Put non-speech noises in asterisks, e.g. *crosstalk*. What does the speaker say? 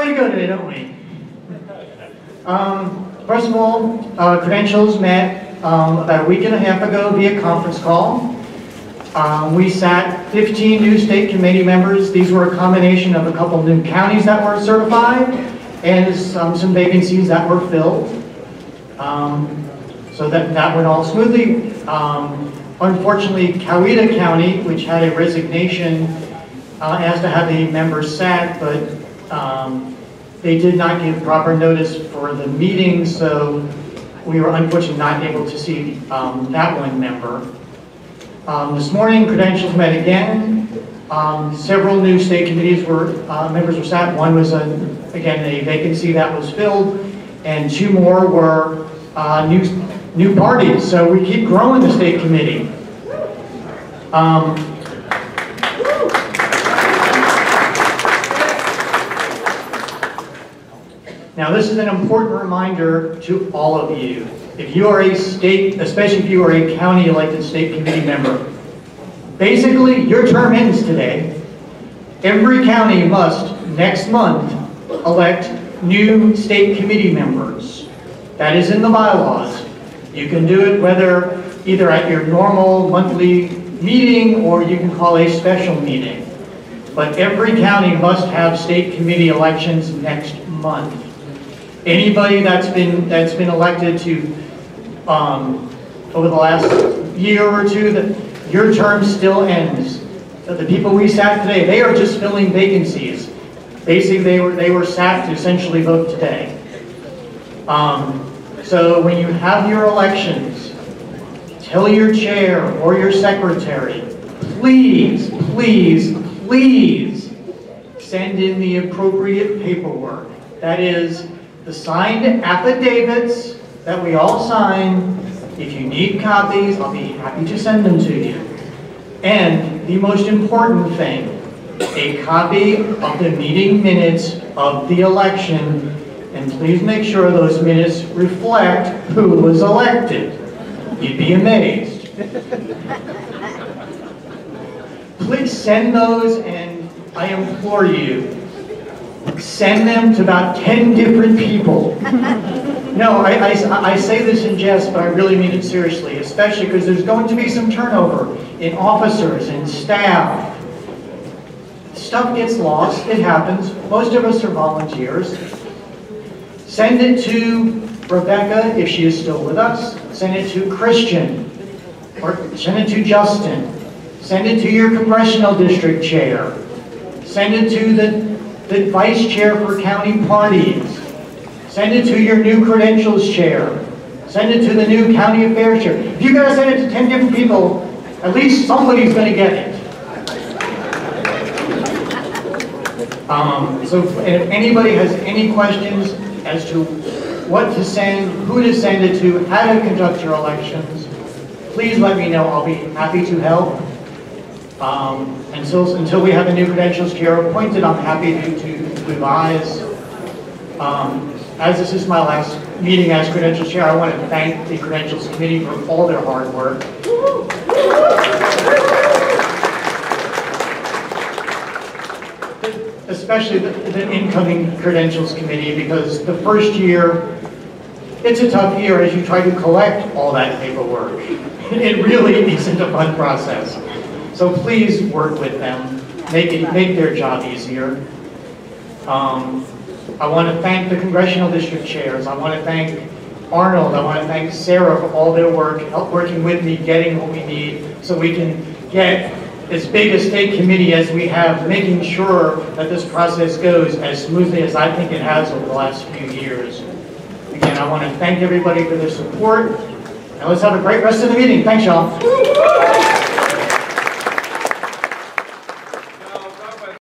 way to go today, don't we? Um, First of all, uh, credentials met um, about a week and a half ago via conference call. Um, We sat 15 new state committee members. These were a combination of a couple new counties that were certified and some some vacancies that were filled. Um, So that that went all smoothly. Um, Unfortunately, Coweta County, which had a resignation, uh, asked to have the members sat, but um, they did not give proper notice for the meeting, so we were unfortunately not able to see um, that one member. Um, This morning, credentials met again. Um, Several new state committees were, uh, members were sat. One was, a- again, a vacancy that was filled, and two more were uh, new new parties. So we keep growing the state committee. Um, Now, this is an important reminder to all of you. If you are a state, especially if you are a county elected state committee member, basically, your term ends today. Every county must, next month, elect new state committee members. That is in the bylaws. You can do it whether either at your normal monthly meeting or you can call a special meeting. But every county must have state committee elections next month. Anybody that's been, that's been elected to, um, over the last year or two, that your term still ends. So the people we sat today, they are just filling vacancies. Basically, they were, they were sat to essentially vote today. Um, so when you have your elections, tell your chair or your secretary, please, please, please send in the appropriate paperwork. That is, the signed affidavits that we all sign. If you need copies, I'll be happy to send them to you. And the most important thing, a copy of the meeting minutes of the election, and please make sure those minutes reflect who was elected. You'd be amazed. Please send those, and I implore you, send them to about 10 different people. No, I, I, I say this in jest, but I really mean it seriously, especially because there's going to be some turnover in officers and staff. Stuff gets lost, it happens. Most of us are volunteers. Send it to Rebecca if she is still with us. Send it to Christian, or send it to Justin. Send it to your congressional district chair. Send it to the the vice chair for county parties. Send it to your new credentials chair. Send it to the new county affairs chair. If you gotta send it to 10 different people, at least somebody's gonna get it. Um, so if anybody has any questions as to what to send, who to send it to, how to conduct your elections, please let me know. I'll be happy to help. Um, Until, until we have a new credentials chair appointed, I'm happy to to advise. Um, As this is my last meeting as credentials chair, I want to thank the credentials committee for all their hard work. Especially the the incoming credentials committee, because the first year, it's a tough year as you try to collect all that paperwork. *laughs* It really isn't a fun process. So please work with them, make it, make their job easier. Um, I want to thank the congressional district chairs. I want to thank Arnold. I want to thank Sarah for all their work, help working with me, getting what we need so we can get as big a state committee as we have, making sure that this process goes as smoothly as I think it has over the last few years. Again, I want to thank everybody for their support, and let's have a great rest of the meeting. Thanks, y'all.